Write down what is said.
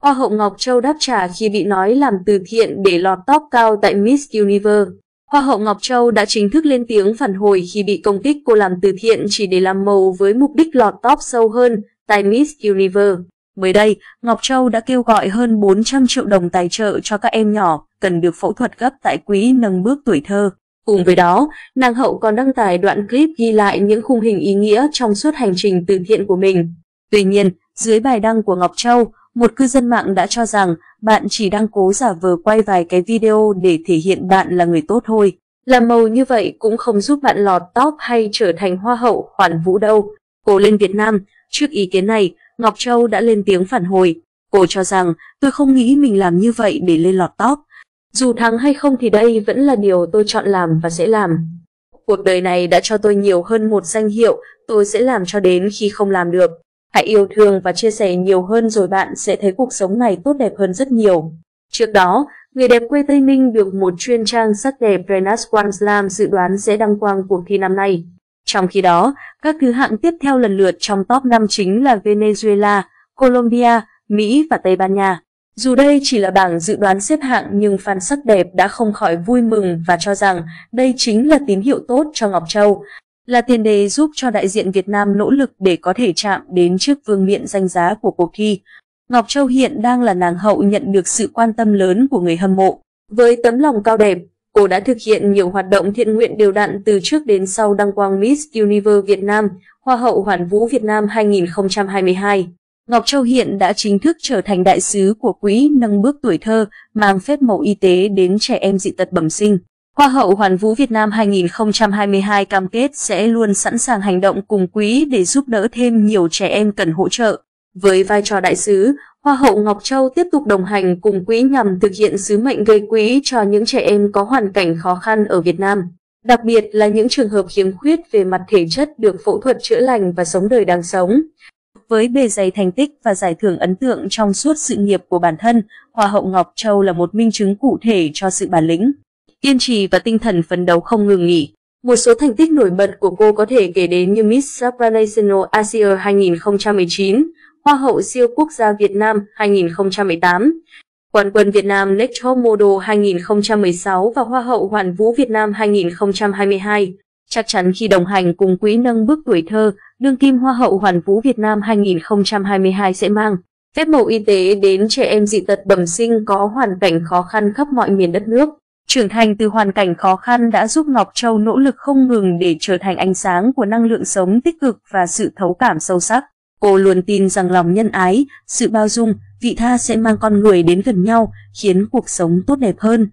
Hoa hậu Ngọc Châu đáp trả khi bị nói làm từ thiện để lọt top cao tại Miss Universe. Hoa hậu Ngọc Châu đã chính thức lên tiếng phản hồi khi bị công kích cô làm từ thiện chỉ để làm màu với mục đích lọt top sâu hơn tại Miss Universe. Mới đây, Ngọc Châu đã kêu gọi hơn 400 triệu đồng tài trợ cho các em nhỏ cần được phẫu thuật gấp tại quỹ nâng bước tuổi thơ. Cùng với đó, nàng hậu còn đăng tải đoạn clip ghi lại những khung hình ý nghĩa trong suốt hành trình từ thiện của mình. Tuy nhiên, dưới bài đăng của Ngọc Châu, một cư dân mạng đã cho rằng bạn chỉ đang cố giả vờ quay vài cái video để thể hiện bạn là người tốt thôi. Làm màu như vậy cũng không giúp bạn lọt top hay trở thành hoa hậu hoàn vũ đâu. Cô lên Việt Nam, trước ý kiến này, Ngọc Châu đã lên tiếng phản hồi. Cô cho rằng tôi không nghĩ mình làm như vậy để lên lọt top. Dù thắng hay không thì đây vẫn là điều tôi chọn làm và sẽ làm. Cuộc đời này đã cho tôi nhiều hơn một danh hiệu, tôi sẽ làm cho đến khi không làm được. Hãy yêu thương và chia sẻ nhiều hơn rồi bạn sẽ thấy cuộc sống này tốt đẹp hơn rất nhiều. Trước đó, người đẹp quê Tây Ninh được một chuyên trang sắc đẹp Renas Slam dự đoán sẽ đăng quang cuộc thi năm nay. Trong khi đó, các thứ hạng tiếp theo lần lượt trong top 5 chính là Venezuela, Colombia, Mỹ và Tây Ban Nha. Dù đây chỉ là bảng dự đoán xếp hạng nhưng fan sắc đẹp đã không khỏi vui mừng và cho rằng đây chính là tín hiệu tốt cho Ngọc Châu, là tiền đề giúp cho đại diện Việt Nam nỗ lực để có thể chạm đến trước vương miện danh giá của cuộc thi. Ngọc Châu hiện đang là nàng hậu nhận được sự quan tâm lớn của người hâm mộ. Với tấm lòng cao đẹp, cô đã thực hiện nhiều hoạt động thiện nguyện đều đặn từ trước đến sau đăng quang Miss Universe Việt Nam, Hoa hậu Hoàn vũ Việt Nam 2022. Ngọc Châu hiện đã chính thức trở thành đại sứ của quỹ nâng bước tuổi thơ, mang phép màu y tế đến trẻ em dị tật bẩm sinh. Hoa hậu Hoàn vũ Việt Nam 2022 cam kết sẽ luôn sẵn sàng hành động cùng quỹ để giúp đỡ thêm nhiều trẻ em cần hỗ trợ. Với vai trò đại sứ, Hoa hậu Ngọc Châu tiếp tục đồng hành cùng quỹ nhằm thực hiện sứ mệnh gây quỹ cho những trẻ em có hoàn cảnh khó khăn ở Việt Nam. Đặc biệt là những trường hợp khiếm khuyết về mặt thể chất được phẫu thuật chữa lành và sống đời đáng sống. Với bề dày thành tích và giải thưởng ấn tượng trong suốt sự nghiệp của bản thân, Hoa hậu Ngọc Châu là một minh chứng cụ thể cho sự bản lĩnh, kiên trì và tinh thần phấn đấu không ngừng nghỉ. Một số thành tích nổi bật của cô có thể kể đến như Miss Supranational Asia 2019, Hoa hậu siêu quốc gia Việt Nam 2018, Quán quân Việt Nam Next Top Model 2016 và Hoa hậu Hoàn vũ Việt Nam 2022. Chắc chắn khi đồng hành cùng quỹ nâng bước tuổi thơ, đương kim Hoa hậu Hoàn vũ Việt Nam 2022 sẽ mang phép màu y tế đến trẻ em dị tật bẩm sinh có hoàn cảnh khó khăn khắp mọi miền đất nước. Trưởng thành từ hoàn cảnh khó khăn đã giúp Ngọc Châu nỗ lực không ngừng để trở thành ánh sáng của năng lượng sống tích cực và sự thấu cảm sâu sắc. Cô luôn tin rằng lòng nhân ái, sự bao dung, vị tha sẽ mang con người đến gần nhau, khiến cuộc sống tốt đẹp hơn.